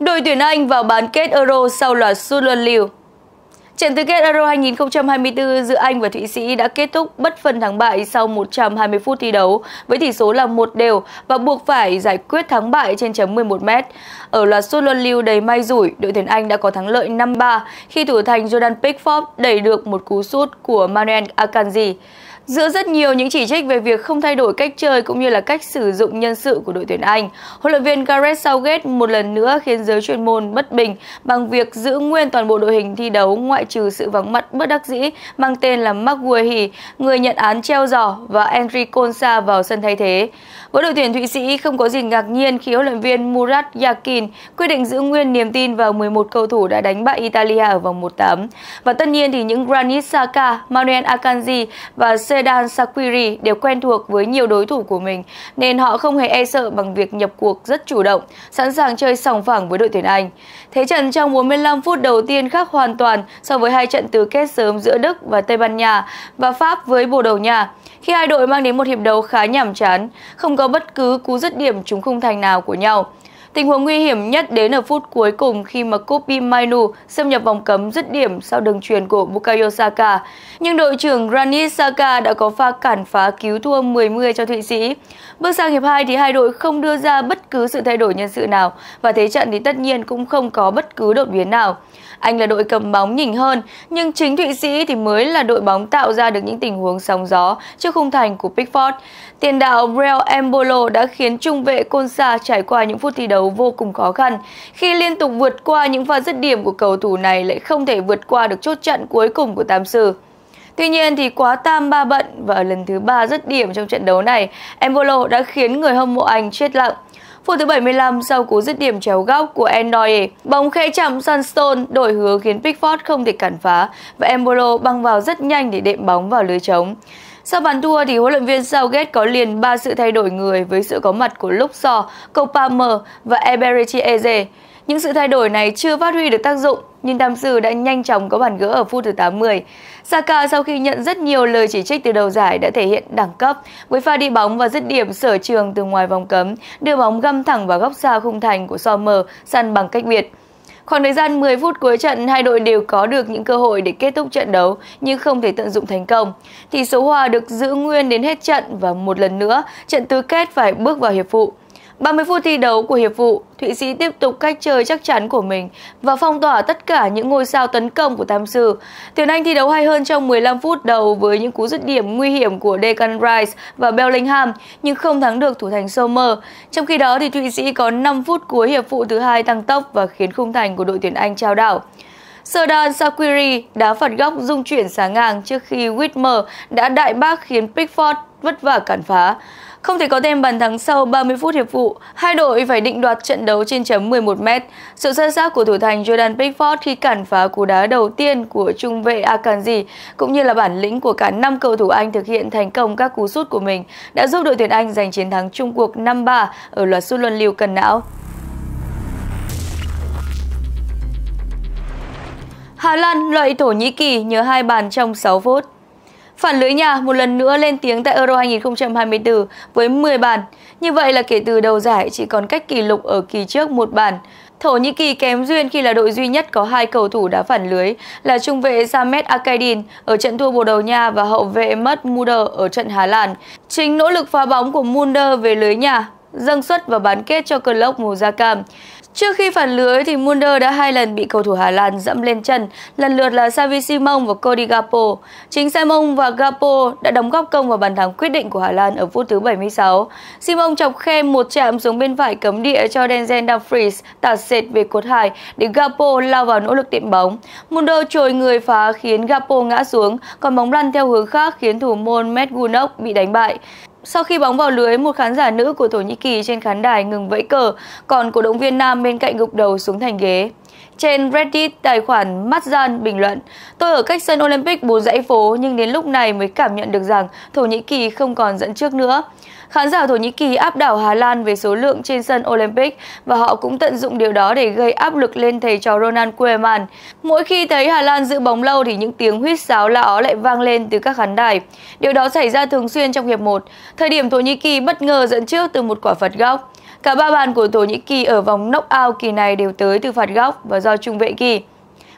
Đội tuyển Anh vào bán kết Euro sau loạt sút luân lưu. Trận tứ kết Euro 2024 giữa Anh và Thụy Sĩ đã kết thúc bất phân thắng bại sau 120 phút thi đấu với tỷ số là một đều và buộc phải giải quyết thắng bại trên chấm 11 m. Ở loạt sút luân lưu đầy may rủi, đội tuyển Anh đã có thắng lợi 5-3 khi thủ thành Jordan Pickford đẩy được một cú sút của Manuel Akanji. Giữa rất nhiều những chỉ trích về việc không thay đổi cách chơi cũng như là cách sử dụng nhân sự của đội tuyển Anh, huấn luyện viên Gareth Southgate một lần nữa khiến giới chuyên môn bất bình bằng việc giữ nguyên toàn bộ đội hình thi đấu ngoại trừ sự vắng mặt bất đắc dĩ mang tên là Mark Guehi, người nhận án treo giò và Henry Konsa vào sân thay thế. Với đội tuyển Thụy Sĩ không có gì ngạc nhiên khi huấn luyện viên Murat Yakin quyết định giữ nguyên niềm tin vào 11 cầu thủ đã đánh bại Italia ở vòng 1-8. Và tất nhiên thì những Granit Xhaka, Manuel Akanji và Zedan Sakiri đều quen thuộc với nhiều đối thủ của mình nên họ không hề e sợ bằng việc nhập cuộc rất chủ động, sẵn sàng chơi sòng phẳng với đội tuyển Anh. Thế trận trong 45 phút đầu tiên khác hoàn toàn so với hai trận tứ kết sớm giữa Đức và Tây Ban Nha và Pháp với Bồ Đào Nha khi hai đội mang đến một hiệp đấu khá nhàm chán, không có bất cứ cú dứt điểm trúng khung thành nào của nhau. Tình huống nguy hiểm nhất đến ở phút cuối cùng khi mà Kopi Mainu xâm nhập vòng cấm dứt điểm sau đường truyền của Bukayo Saka. Nhưng đội trưởng Granit Saka đã có pha cản phá cứu thua 10-10 cho Thụy Sĩ. Bước sang hiệp 2 thì hai đội không đưa ra bất cứ sự thay đổi nhân sự nào và thế trận thì tất nhiên cũng không có bất cứ đột biến nào. Anh là đội cầm bóng nhỉnh hơn, nhưng chính Thụy Sĩ thì mới là đội bóng tạo ra được những tình huống sóng gió trước khung thành của Pickford. Tiền đạo Brel Embolo đã khiến trung vệ Konsa trải qua những phút thi đấu vô cùng khó khăn khi liên tục vượt qua những pha dứt điểm của cầu thủ này lại không thể vượt qua được chốt trận cuối cùng của Tam Sư. Tuy nhiên thì quá tam ba bận và ở lần thứ ba dứt điểm trong trận đấu này, Embolo đã khiến người hâm mộ Anh chết lặng. Phút thứ 75 sau cú dứt điểm chéo góc của Endoye, bóng khẽ chạm Sunstone đổi hướng khiến Pickford không thể cản phá và Embolo băng vào rất nhanh để đệm bóng vào lưới trống. Sau bàn thua thì huấn luyện viên Southgate có liền 3 sự thay đổi người với sự có mặt của Luxor, Palmer và Eberichi Eze. Những sự thay đổi này chưa phát huy được tác dụng, nhưng Tam Sư đã nhanh chóng có bàn gỡ ở phút thứ 80. Saka sau khi nhận rất nhiều lời chỉ trích từ đầu giải đã thể hiện đẳng cấp với pha đi bóng và dứt điểm sở trường từ ngoài vòng cấm, đưa bóng găm thẳng vào góc xa khung thành của Sommer săn bằng cách biệt. Khoảng thời gian 10 phút cuối trận, hai đội đều có được những cơ hội để kết thúc trận đấu nhưng không thể tận dụng thành công. Tỷ số hòa được giữ nguyên đến hết trận và một lần nữa, trận tứ kết phải bước vào hiệp phụ. 30 phút thi đấu của hiệp vụ, Thụy Sĩ tiếp tục cách chơi chắc chắn của mình và phong tỏa tất cả những ngôi sao tấn công của Tam Sư. Tuyển Anh thi đấu hay hơn trong 15 phút đầu với những cú dứt điểm nguy hiểm của Declan Rice và Bellingham nhưng không thắng được thủ thành Sommer. Trong khi đó thì Thụy Sĩ có 5 phút cuối hiệp phụ thứ hai tăng tốc và khiến khung thành của đội tuyển Anh trao đảo. Serdan Sakiri đá phạt góc dung chuyển sáng ngang trước khi Whitmer đã đại bác khiến Pickford vất vả cản phá. Không thể có thêm bàn thắng sau 30 phút hiệp phụ, hai đội phải định đoạt trận đấu trên chấm 11m. Sự xuất sắc của thủ thành Jordan Pickford khi cản phá cú đá đầu tiên của trung vệ Akanji cũng như là bản lĩnh của cả năm cầu thủ Anh thực hiện thành công các cú sút của mình đã giúp đội tuyển Anh giành chiến thắng chung cuộc 5-3 ở loạt sút luân lưu cần não. Hà Lan loại Thổ Nhĩ Kỳ nhờ hai bàn trong 6 phút. Phản lưới nhà một lần nữa lên tiếng tại Euro 2024 với 10 bàn. Như vậy là kể từ đầu giải, chỉ còn cách kỷ lục ở kỳ trước một bàn. Thổ Nhĩ Kỳ kém duyên khi là đội duy nhất có hai cầu thủ đá phản lưới là trung vệ Samet Akaydin ở trận thua Bồ Đào Nha và hậu vệ Mất Muder ở trận Hà Lan. Chính nỗ lực phá bóng của Munder về lưới nhà, dâng suất và bán kết cho cơn lốc màu da cam. Trước khi phản lưới thì Munder đã hai lần bị cầu thủ Hà Lan dẫm lên chân, lần lượt là Xavi Simon và Cody Gapo. Chính Simon và Gapo đã đóng góp công vào bàn thắng quyết định của Hà Lan ở phút thứ 76. Simon chọc khe một chạm xuống bên phải cấm địa cho Denzel Dumfries tạt sệt về cột hai để Gapo lao vào nỗ lực tiệm bóng. Munder trồi người phá khiến Gapo ngã xuống, còn bóng lăn theo hướng khác khiến thủ môn Matt Gunnock bị đánh bại. Sau khi bóng vào lưới, một khán giả nữ của Thổ Nhĩ Kỳ trên khán đài ngừng vẫy cờ, còn cổ động viên nam bên cạnh gục đầu xuống thành ghế. Trên Reddit, tài khoản Matzan bình luận, tôi ở cách sân Olympic bốn dãy phố nhưng đến lúc này mới cảm nhận được rằng Thổ Nhĩ Kỳ không còn dẫn trước nữa. Khán giả Thổ Nhĩ Kỳ áp đảo Hà Lan về số lượng trên sân Olympic và họ cũng tận dụng điều đó để gây áp lực lên thầy trò Ronald Koeman. Mỗi khi thấy Hà Lan giữ bóng lâu thì những tiếng huýt sáo la ó lại vang lên từ các khán đài. Điều đó xảy ra thường xuyên trong hiệp 1, thời điểm Thổ Nhĩ Kỳ bất ngờ dẫn trước từ một quả phạt góc. Cả ba bàn của Thổ Nhĩ Kỳ ở vòng knock-out kỳ này đều tới từ phạt góc và do trung vệ kỳ.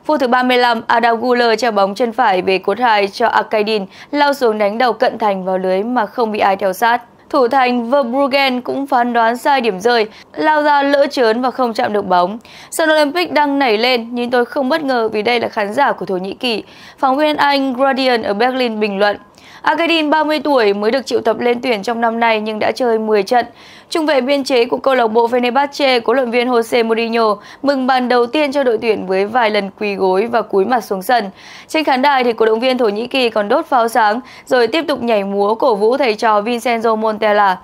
Phút thứ 35, Adam Guller treo bóng chân phải về cột hai cho Arkadin lao xuống đánh đầu cận thành vào lưới mà không bị ai theo sát. Thủ thành Verbruggen cũng phán đoán sai điểm rơi, lao ra lỡ chớn và không chạm được bóng. Sân Olympic đang nảy lên nhưng tôi không bất ngờ vì đây là khán giả của Thổ Nhĩ Kỳ. Phóng viên Anh Guardian ở Berlin bình luận. Agadin 30 tuổi mới được triệu tập lên tuyển trong năm nay nhưng đã chơi 10 trận. Trung vệ biên chế của câu lạc bộ Fenerbahce, cố luyện viên Jose Mourinho mừng bàn đầu tiên cho đội tuyển với vài lần quỳ gối và cúi mặt xuống sân. Trên khán đài thì cổ động viên Thổ Nhĩ Kỳ còn đốt pháo sáng rồi tiếp tục nhảy múa cổ vũ thầy trò Vincenzo Montella.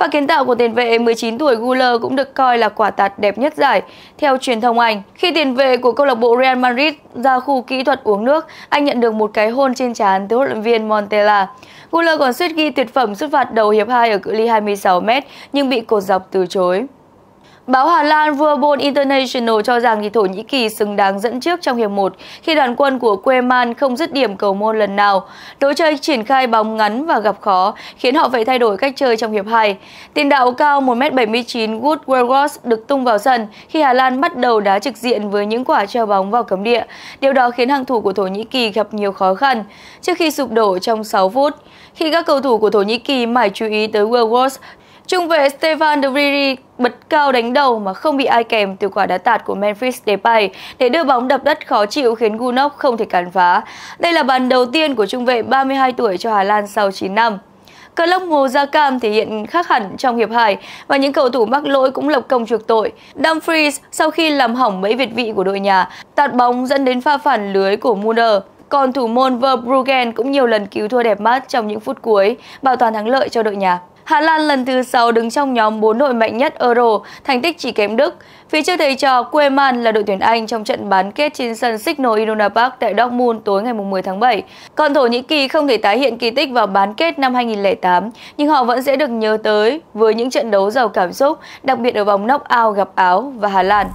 Pha kiến tạo của tiền vệ 19 tuổi Guller cũng được coi là quả tạt đẹp nhất giải. Theo truyền thông Anh, khi tiền vệ của câu lạc bộ Real Madrid ra khu kỹ thuật uống nước, anh nhận được một cái hôn trên trán từ huấn luyện viên Montella. Guller còn suýt ghi tuyệt phẩm xuất phạt đầu hiệp 2 ở cự ly 26m nhưng bị cột dọc từ chối. Báo Hà Lan Verbal International cho rằng thì Thổ Nhĩ Kỳ xứng đáng dẫn trước trong hiệp 1 khi đoàn quân của Queman không dứt điểm cầu môn lần nào. Đối chơi triển khai bóng ngắn và gặp khó khiến họ phải thay đổi cách chơi trong hiệp 2. Tiền đạo cao 1m79 Wood Weghorst được tung vào sân khi Hà Lan bắt đầu đá trực diện với những quả treo bóng vào cấm địa. Điều đó khiến hàng thủ của Thổ Nhĩ Kỳ gặp nhiều khó khăn trước khi sụp đổ trong 6 phút. Khi các cầu thủ của Thổ Nhĩ Kỳ mải chú ý tới Weghorst, Trung vệ Stefan de Vrij bật cao đánh đầu mà không bị ai kèm từ quả đá tạt của Memphis Depay để đưa bóng đập đất khó chịu khiến Gunok không thể cản phá. Đây là bàn đầu tiên của trung vệ 32 tuổi cho Hà Lan sau 9 năm. Cờ lốc màu da cam thể hiện khác hẳn trong hiệp 2 và những cầu thủ mắc lỗi cũng lập công chuộc tội. Dumfries sau khi làm hỏng bẫy việt vị của đội nhà, tạt bóng dẫn đến pha phản lưới của Muller. Còn thủ môn Verbruggen cũng nhiều lần cứu thua đẹp mắt trong những phút cuối, bảo toàn thắng lợi cho đội nhà. Hà Lan lần thứ 6 đứng trong nhóm 4 đội mạnh nhất Euro, thành tích chỉ kém Đức. Phía trước thầy trò Queman là đội tuyển Anh trong trận bán kết trên sân Signal Iduna Park tại Dortmund tối ngày 10 tháng 7. Còn Thổ Nhĩ Kỳ không thể tái hiện kỳ tích vào bán kết năm 2008, nhưng họ vẫn sẽ được nhớ tới với những trận đấu giàu cảm xúc, đặc biệt ở vòng knock-out gặp Áo và Hà Lan.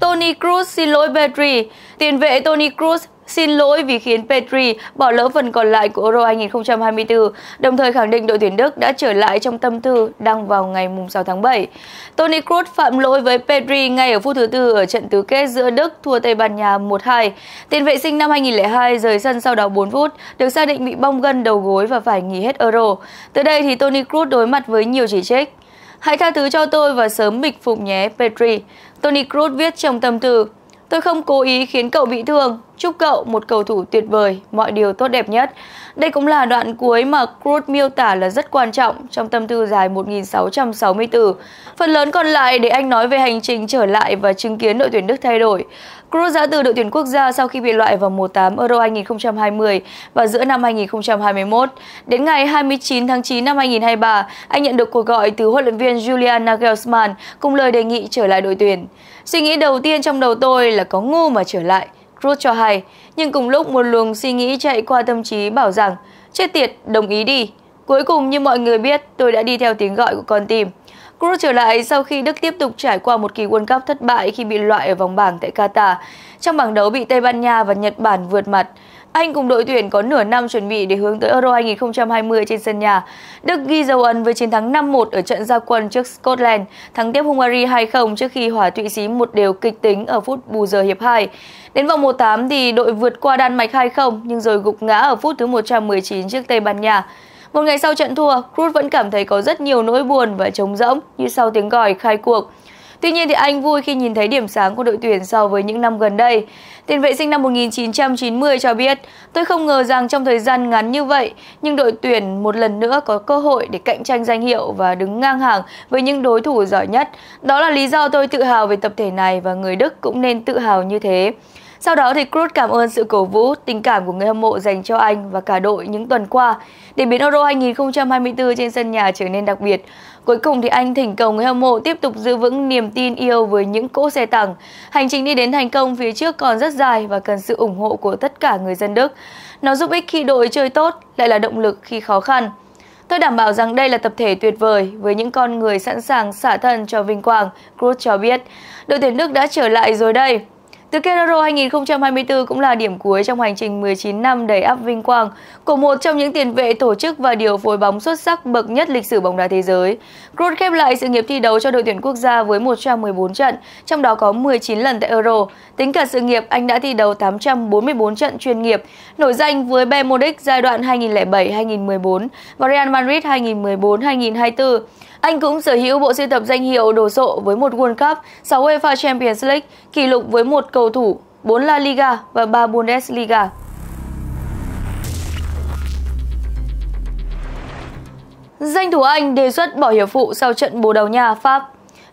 Tony Cruz xin lỗi Petri. Tiền vệ Tony Cruz xin lỗi vì khiến Petri bỏ lỡ phần còn lại của Euro 2024, đồng thời khẳng định đội tuyển Đức đã trở lại trong tâm thư đăng vào ngày 6 tháng 7. Toni Kroos phạm lỗi với Petri ngay ở phút thứ tư ở trận tứ kết giữa Đức thua Tây Ban Nha 1-2. Tiền vệ sinh năm 2002 rời sân sau đó 4 phút, được xác định bị bong gân đầu gối và phải nghỉ hết Euro. Từ đây thì Toni Kroos đối mặt với nhiều chỉ trích. Hãy tha thứ cho tôi và sớm bịch phục nhé, Petri. Toni Kroos viết trong tâm thư. Tôi không cố ý khiến cậu bị thương, chúc cậu một cầu thủ tuyệt vời, mọi điều tốt đẹp nhất. Đây cũng là đoạn cuối mà Cruz miêu tả là rất quan trọng trong tâm thư dài 1660 từ. Phần lớn còn lại để anh nói về hành trình trở lại và chứng kiến đội tuyển Đức thay đổi. Cruz đã từ đội tuyển quốc gia sau khi bị loại vào mùa 8 Euro 2020 và giữa năm 2021. Đến ngày 29 tháng 9 năm 2023, anh nhận được cuộc gọi từ huấn luyện viên Julian Nagelsmann cùng lời đề nghị trở lại đội tuyển. Suy nghĩ đầu tiên trong đầu tôi là có ngu mà trở lại. Cruz cho hay, nhưng cùng lúc một luồng suy nghĩ chạy qua tâm trí bảo rằng chết tiệt, đồng ý đi. Cuối cùng như mọi người biết, tôi đã đi theo tiếng gọi của con tim. Cruz trở lại sau khi Đức tiếp tục trải qua một kỳ World Cup thất bại khi bị loại ở vòng bảng tại Qatar. Trong bảng đấu bị Tây Ban Nha và Nhật Bản vượt mặt. Anh cùng đội tuyển có nửa năm chuẩn bị để hướng tới Euro 2020 trên sân nhà. Đức ghi dấu ấn với chiến thắng 5-1 ở trận gia quân trước Scotland, thắng tiếp Hungary 2-0 trước khi hỏa Thụy Sĩ một đều kịch tính ở phút bù giờ hiệp 2. Đến vòng 1-8 thì đội vượt qua Đan Mạch 2-0 nhưng rồi gục ngã ở phút thứ 119 trước Tây Ban Nha. Một ngày sau trận thua, Cruz vẫn cảm thấy có rất nhiều nỗi buồn và trống rỗng như sau tiếng còi khai cuộc. Tuy nhiên thì anh vui khi nhìn thấy điểm sáng của đội tuyển so với những năm gần đây. Tiền vệ sinh năm 1990 cho biết, tôi không ngờ rằng trong thời gian ngắn như vậy, nhưng đội tuyển một lần nữa có cơ hội để cạnh tranh danh hiệu và đứng ngang hàng với những đối thủ giỏi nhất. Đó là lý do tôi tự hào về tập thể này và người Đức cũng nên tự hào như thế. Sau đó thì Cruz cảm ơn sự cổ vũ, tình cảm của người hâm mộ dành cho anh và cả đội những tuần qua để biến Euro 2024 trên sân nhà trở nên đặc biệt. Cuối cùng thì anh thỉnh cầu người hâm mộ tiếp tục giữ vững niềm tin yêu với những cỗ xe tăng. Hành trình đi đến thành công phía trước còn rất dài và cần sự ủng hộ của tất cả người dân Đức. Nó giúp ích khi đội chơi tốt, lại là động lực khi khó khăn. Tôi đảm bảo rằng đây là tập thể tuyệt vời với những con người sẵn sàng xả thân cho vinh quang, Cruz cho biết. Đội tuyển Đức đã trở lại rồi đây. Tứ kết Euro 2024 cũng là điểm cuối trong hành trình 19 năm đầy áp vinh quang của một trong những tiền vệ tổ chức và điều phối bóng xuất sắc bậc nhất lịch sử bóng đá thế giới. Kroos khép lại sự nghiệp thi đấu cho đội tuyển quốc gia với 114 trận, trong đó có 19 lần tại Euro. Tính cả sự nghiệp, anh đã thi đấu 844 trận chuyên nghiệp, nổi danh với Bayern Munich giai đoạn 2007-2014 và Real Madrid 2014-2024. Anh cũng sở hữu bộ sưu tập danh hiệu đồ sộ với một World Cup, 6 UEFA Champions League, kỷ lục với một cầu thủ, 4 La Liga và 3 Bundesliga. Danh thủ Anh đề xuất bỏ hiệp phụ sau trận Bồ Đào Nha Pháp.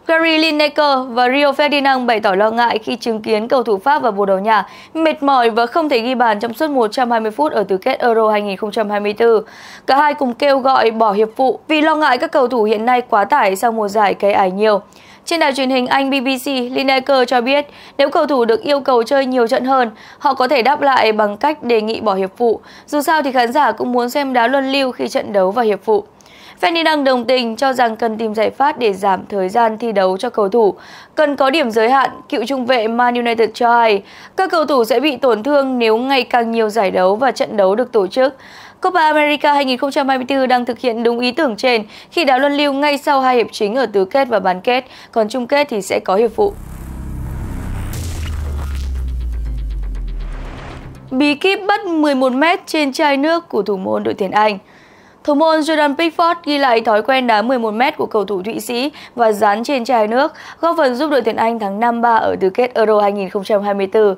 Gary Lineker và Rio Ferdinand bày tỏ lo ngại khi chứng kiến cầu thủ Pháp và Bồ Đào Nha mệt mỏi và không thể ghi bàn trong suốt 120 phút ở tứ kết Euro 2024. Cả hai cùng kêu gọi bỏ hiệp phụ vì lo ngại các cầu thủ hiện nay quá tải sau mùa giải cây ải nhiều. Trên đài truyền hình Anh BBC, Lineker cho biết nếu cầu thủ được yêu cầu chơi nhiều trận hơn, họ có thể đáp lại bằng cách đề nghị bỏ hiệp phụ. Dù sao thì khán giả cũng muốn xem đá luân lưu khi trận đấu và hiệp phụ. Ferdinand đồng tình cho rằng cần tìm giải pháp để giảm thời gian thi đấu cho cầu thủ. Cần có điểm giới hạn, cựu trung vệ Man United cho hay, các cầu thủ sẽ bị tổn thương nếu ngày càng nhiều giải đấu và trận đấu được tổ chức. Copa America 2024 đang thực hiện đúng ý tưởng trên khi đá luân lưu ngay sau hai hiệp chính ở tứ kết và bán kết, còn chung kết thì sẽ có hiệp phụ. Bí kíp bắt 11m trên chai nước của thủ môn đội tuyển Anh Thủ môn Jordan Pickford ghi lại thói quen đá 11m của cầu thủ Thụy Sĩ và dán trên chai nước, góp phần giúp đội tuyển Anh thắng 5-3 ở tứ kết Euro 2024.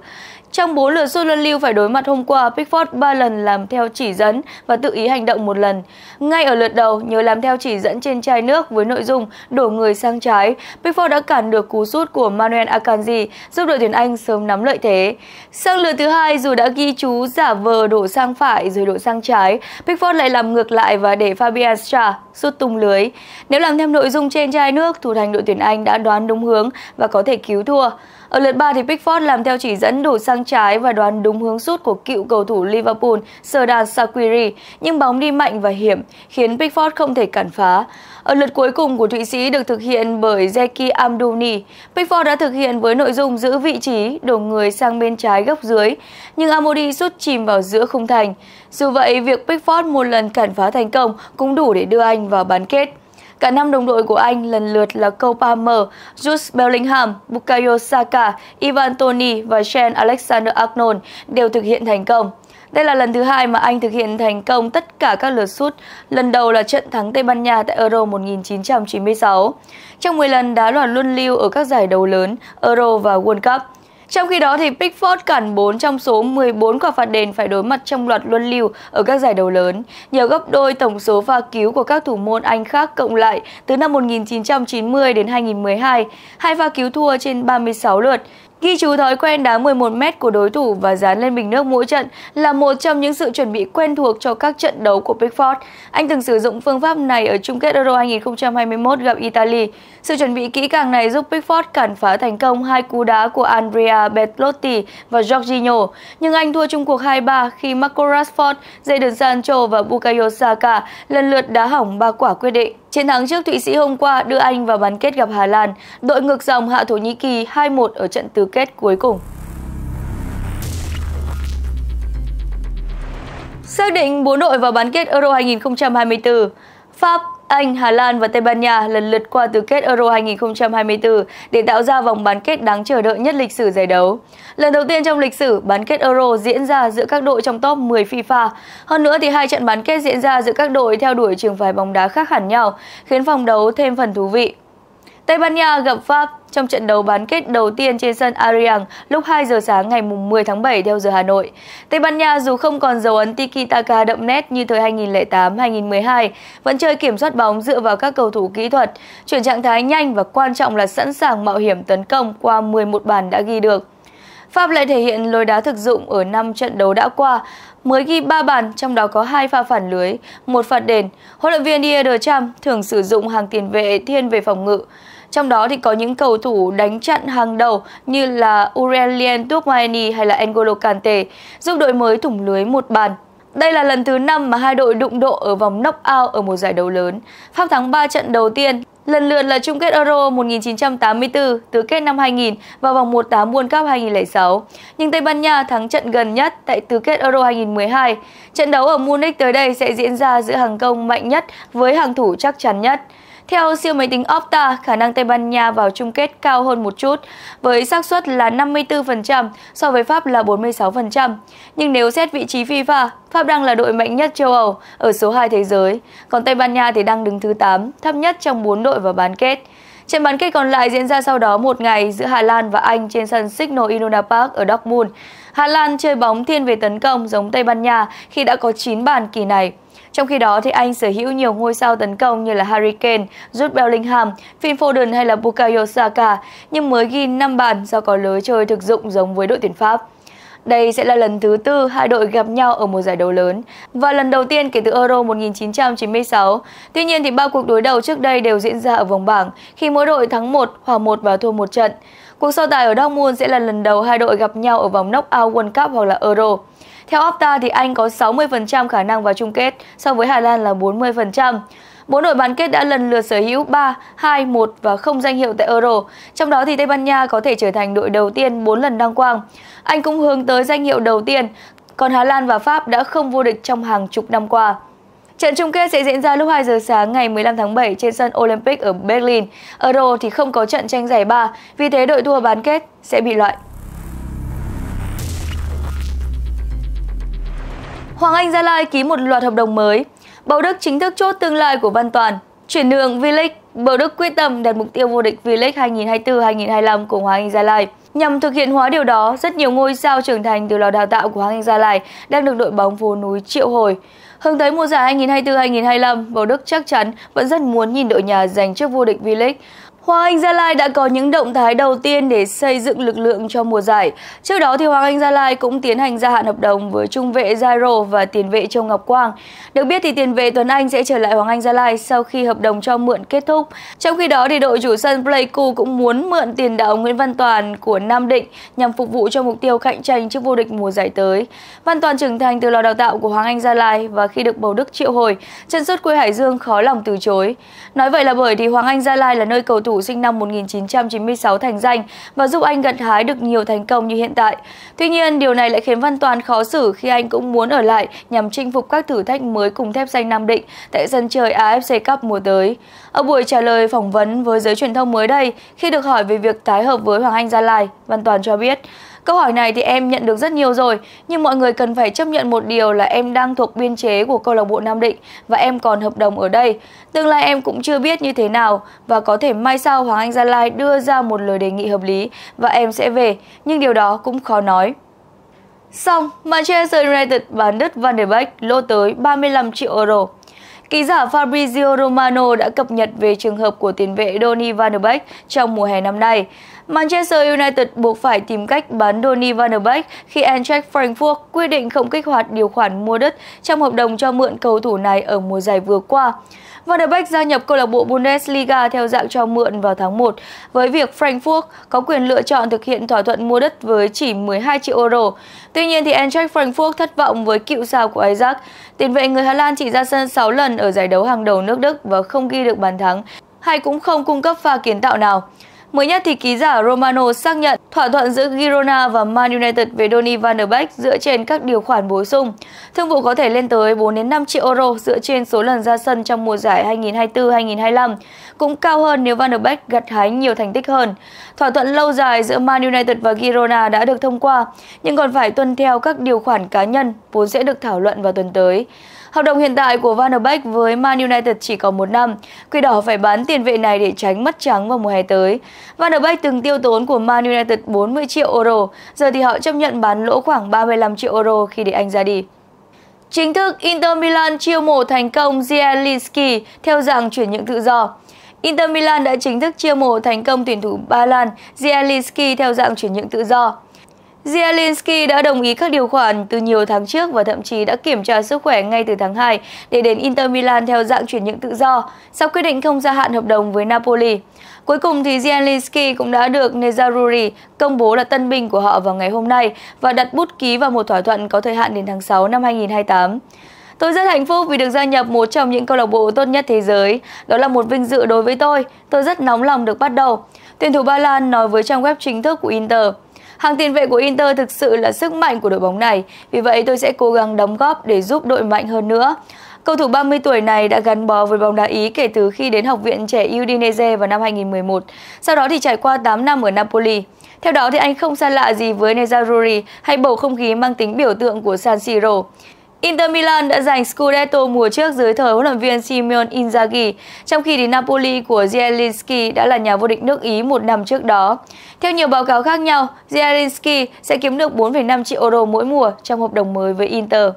Trong 4 lượt sút luân lưu phải đối mặt hôm qua, Pickford 3 lần làm theo chỉ dẫn và tự ý hành động một lần. Ngay ở lượt đầu, nhờ làm theo chỉ dẫn trên chai nước với nội dung đổ người sang trái, Pickford đã cản được cú sút của Manuel Akanji, giúp đội tuyển Anh sớm nắm lợi thế. Sang lượt thứ hai, dù đã ghi chú giả vờ đổ sang phải rồi đổ sang trái, Pickford lại làm ngược lại và để Fabian Stra sút tung lưới. Nếu làm theo nội dung trên chai nước, thủ thành đội tuyển Anh đã đoán đúng hướng và có thể cứu thua. Ở lượt 3 thì Pickford làm theo chỉ dẫn đổ sang trái và đoán đúng hướng sút của cựu cầu thủ Liverpool Serdan Sakiri, nhưng bóng đi mạnh và hiểm khiến Pickford không thể cản phá. Ở lượt cuối cùng của Thụy Sĩ được thực hiện bởi Zeki Amdouni, Pickford đã thực hiện với nội dung giữ vị trí, đổ người sang bên trái góc dưới, nhưng Amodi sút chìm vào giữa không thành. Dù vậy, việc Pickford một lần cản phá thành công cũng đủ để đưa anh vào bán kết. Cả năm đồng đội của anh lần lượt là Cole Palmer, Jude Bellingham, Bukayo Saka, Ivan Toni và Shane Alexander-Arnold đều thực hiện thành công. Đây là lần thứ hai mà anh thực hiện thành công tất cả các lượt sút. Lần đầu là trận thắng Tây Ban Nha tại Euro 1996. Trong 10 lần đá loạt luân lưu ở các giải đấu lớn Euro và World Cup, trong khi đó thì Pickford cản 4 trong số 14 quả phạt đền phải đối mặt trong loạt luân lưu ở các giải đấu lớn, nhờ gấp đôi tổng số pha cứu của các thủ môn Anh khác cộng lại từ năm 1990 đến 2012, hai pha cứu thua trên 36 lượt. Ghi chú thói quen đá 11m của đối thủ và dán lên bình nước mỗi trận là một trong những sự chuẩn bị quen thuộc cho các trận đấu của Pickford. Anh từng sử dụng phương pháp này ở chung kết Euro 2021 gặp Italy. Sự chuẩn bị kỹ càng này giúp Pickford cản phá thành công hai cú đá của Andrea Belotti và Jorginho, nhưng anh thua chung cuộc 2-3 khi Marco Rashford, Jadon Sancho và Bukayo Saka lần lượt đá hỏng ba quả quyết định. Chiến thắng trước Thụy Sĩ hôm qua đưa Anh vào bán kết gặp Hà Lan, đội ngược dòng hạ Thổ Nhĩ Kỳ 2-1 ở trận tứ kết cuối cùng. Xác định bốn đội vào bán kết Euro 2024, Pháp, anh, Hà Lan và Tây Ban Nha lần lượt qua tứ kết Euro 2024 để tạo ra vòng bán kết đáng chờ đợi nhất lịch sử giải đấu. Lần đầu tiên trong lịch sử, bán kết Euro diễn ra giữa các đội trong top 10 FIFA. Hơn nữa thì hai trận bán kết diễn ra giữa các đội theo đuổi trường phái bóng đá khác hẳn nhau, khiến vòng đấu thêm phần thú vị. Tây Ban Nha gặp Pháp trong trận đấu bán kết đầu tiên trên sân Ariang lúc 2 giờ sáng ngày 10 tháng 7 theo giờ Hà Nội. Tây Ban Nha dù không còn dấu ấn tiki-taka đậm nét như thời 2008-2012, vẫn chơi kiểm soát bóng dựa vào các cầu thủ kỹ thuật, chuyển trạng thái nhanh và quan trọng là sẵn sàng mạo hiểm tấn công qua 11 bàn đã ghi được. Pháp lại thể hiện lối đá thực dụng ở 5 trận đấu đã qua, mới ghi 3 bàn, trong đó có 2 pha phản lưới, một phạt đền. Huấn luyện viên Didier Deschamps thường sử dụng hàng tiền vệ thiên về phòng ngự. Trong đó thì có những cầu thủ đánh chặn hàng đầu như là Aurelien Tchouameni hay là N'Golo Kante, giúp đội mới thủng lưới một bàn. Đây là lần thứ 5 mà hai đội đụng độ ở vòng knock-out ở một giải đấu lớn. Pháp thắng 3 trận đầu tiên lần lượt là chung kết Euro 1984, tứ kết năm 2000 và vòng 1/8 World Cup 2006. Nhưng Tây Ban Nha thắng trận gần nhất tại tứ kết Euro 2012. Trận đấu ở Munich tới đây sẽ diễn ra giữa hàng công mạnh nhất với hàng thủ chắc chắn nhất. Theo siêu máy tính Opta, khả năng Tây Ban Nha vào chung kết cao hơn một chút, với xác suất là 54% so với Pháp là 46%. Nhưng nếu xét vị trí FIFA, Pháp đang là đội mạnh nhất châu Âu ở số 2 thế giới, còn Tây Ban Nha thì đang đứng thứ 8, thấp nhất trong 4 đội vào bán kết. Trận bán kết còn lại diễn ra sau đó một ngày giữa Hà Lan và Anh trên sân Signal Iduna Park ở Dortmund. Hà Lan chơi bóng thiên về tấn công giống Tây Ban Nha khi đã có 9 bàn kỳ này. Trong khi đó, thì Anh sở hữu nhiều ngôi sao tấn công như là Harry Kane, Jude Bellingham, Phil Foden hay là Bukayo Saka, nhưng mới ghi 5 bàn do có lối chơi thực dụng giống với đội tuyển Pháp. Đây sẽ là lần thứ tư hai đội gặp nhau ở một giải đấu lớn và lần đầu tiên kể từ Euro 1996. Tuy nhiên thì ba cuộc đối đầu trước đây đều diễn ra ở vòng bảng khi mỗi đội thắng 1, hòa 1 và thua một trận. Cuộc so tài ở Dortmund sẽ là lần đầu hai đội gặp nhau ở vòng knock-out World Cup hoặc là Euro. Theo Opta thì Anh có 60% khả năng vào chung kết, so với Hà Lan là 40%. Bốn đội bán kết đã lần lượt sở hữu 3, 2, 1 và không danh hiệu tại Euro. Trong đó thì Tây Ban Nha có thể trở thành đội đầu tiên 4 lần đăng quang. Anh cũng hướng tới danh hiệu đầu tiên, còn Hà Lan và Pháp đã không vô địch trong hàng chục năm qua. Trận chung kết sẽ diễn ra lúc 2 giờ sáng ngày 15 tháng 7 trên sân Olympic ở Berlin. Euro thì không có trận tranh giải ba, vì thế đội thua bán kết sẽ bị loại. Hoàng Anh Gia Lai ký một loạt hợp đồng mới. Bảo Đức chính thức chốt tương lai của Văn Toàn. Chuyển đường V-League, Bảo Đức quyết tâm đặt mục tiêu vô địch V-League 2024-2025 của Hoàng Anh Gia Lai. Nhằm thực hiện hóa điều đó, rất nhiều ngôi sao trưởng thành từ lò đào tạo của Hoàng Anh Gia Lai đang được đội bóng phố núi triệu hồi. Hướng tới mùa giải 2024-2025, Bảo Đức chắc chắn vẫn rất muốn nhìn đội nhà giành chức vô địch V-League. Hoàng Anh Gia Lai đã có những động thái đầu tiên để xây dựng lực lượng cho mùa giải. Trước đó thì Hoàng Anh Gia Lai cũng tiến hành gia hạn hợp đồng với trung vệ Zairo và tiền vệ Châu Ngọc Quang. Được biết thì tiền vệ Tuấn Anh sẽ trở lại Hoàng Anh Gia Lai sau khi hợp đồng cho mượn kết thúc. Trong khi đó thì đội chủ sân Pleiku cũng muốn mượn tiền đạo Nguyễn Văn Toàn của Nam Định nhằm phục vụ cho mục tiêu cạnh tranh trước vô địch mùa giải tới. Văn Toàn trưởng thành từ lò đào tạo của Hoàng Anh Gia Lai và khi được bầu Đức triệu hồi, chân sút quê Hải Dương khó lòng từ chối. Nói vậy là bởi thì Hoàng Anh Gia Lai là nơi cầu thủ sinh năm 1996 thành danh và giúp anh gặt hái được nhiều thành công như hiện tại. Tuy nhiên, điều này lại khiến Văn Toàn khó xử khi anh cũng muốn ở lại nhằm chinh phục các thử thách mới cùng thép xanh Nam Định tại sân chơi AFC Cup mùa tới. Ở buổi trả lời phỏng vấn với giới truyền thông mới đây, khi được hỏi về việc tái hợp với Hoàng Anh Gia Lai, Văn Toàn cho biết Câu hỏi này thì em nhận được rất nhiều rồi, nhưng mọi người cần phải chấp nhận một điều là em đang thuộc biên chế của câu lạc bộ Nam Định và em còn hợp đồng ở đây. Tương lai em cũng chưa biết như thế nào và có thể mai sau Hoàng Anh Gia Lai đưa ra một lời đề nghị hợp lý và em sẽ về, nhưng điều đó cũng khó nói. Xong, Manchester United bán đứt Van der Beek lô tới 35 triệu euro. Ký giả Fabrizio Romano đã cập nhật về trường hợp của tiền vệ Donny van der Beek trong mùa hè năm nay. Manchester United buộc phải tìm cách bán Donny van der Beek khi Eintracht Frankfurt quyết định không kích hoạt điều khoản mua đất trong hợp đồng cho mượn cầu thủ này ở mùa giải vừa qua. Van der Beek gia nhập câu lạc bộ Bundesliga theo dạng cho mượn vào tháng 1 với việc Frankfurt có quyền lựa chọn thực hiện thỏa thuận mua đất với chỉ 12 triệu euro. Tuy nhiên thì Eintracht Frankfurt thất vọng với cựu sao của Ajax. Tiền vệ người Hà Lan chỉ ra sân 6 lần ở giải đấu hàng đầu nước Đức và không ghi được bàn thắng hay cũng không cung cấp pha kiến tạo nào. Mới nhất thì ký giả Romano xác nhận thỏa thuận giữa Girona và Man United về Donny van der Beek dựa trên các điều khoản bổ sung. Thương vụ có thể lên tới 4 đến 5 triệu euro dựa trên số lần ra sân trong mùa giải 2024-2025, cũng cao hơn nếu van der Beek gặt hái nhiều thành tích hơn. Thỏa thuận lâu dài giữa Man United và Girona đã được thông qua, nhưng còn phải tuân theo các điều khoản cá nhân vốn sẽ được thảo luận vào tuần tới. Hợp đồng hiện tại của Van der Beek với Man United chỉ còn một năm. Quỷ đỏ phải bán tiền vệ này để tránh mất trắng vào mùa hè tới. Van der Beek từng tiêu tốn của Man United 40 triệu euro, giờ thì họ chấp nhận bán lỗ khoảng 35 triệu euro khi để anh ra đi. Chính thức, Inter Milan chiêu mộ thành công Zielinski theo dạng chuyển nhượng tự do. Inter Milan đã chính thức chiêu mộ thành công tuyển thủ Ba Lan Zielinski theo dạng chuyển nhượng tự do. Zielinski đã đồng ý các điều khoản từ nhiều tháng trước và thậm chí đã kiểm tra sức khỏe ngay từ tháng 2 để đến Inter Milan theo dạng chuyển nhượng tự do sau quyết định không gia hạn hợp đồng với Napoli. Cuối cùng thì Zielinski cũng đã được Nezaruri công bố là tân binh của họ vào ngày hôm nay và đặt bút ký vào một thỏa thuận có thời hạn đến tháng 6 năm 2028. Tôi rất hạnh phúc vì được gia nhập một trong những câu lạc bộ tốt nhất thế giới. Đó là một vinh dự đối với tôi. Tôi rất nóng lòng được bắt đầu. Tuyển thủ Ba Lan nói với trang web chính thức của Inter. Hàng tiền vệ của Inter thực sự là sức mạnh của đội bóng này, vì vậy tôi sẽ cố gắng đóng góp để giúp đội mạnh hơn nữa. Cầu thủ 30 tuổi này đã gắn bó với bóng đá Ý kể từ khi đến học viện trẻ Udinese vào năm 2011, sau đó thì trải qua 8 năm ở Napoli. Theo đó thì anh không xa lạ gì với Nerazzurri hay bầu không khí mang tính biểu tượng của San Siro. Inter Milan đã giành Scudetto mùa trước dưới thời huấn luyện viên Simone Inzaghi, trong khi thì Napoli của Zielinski đã là nhà vô địch nước Ý một năm trước đó. Theo nhiều báo cáo khác nhau, Zielinski sẽ kiếm được 4,5 triệu euro mỗi mùa trong hợp đồng mới với Inter.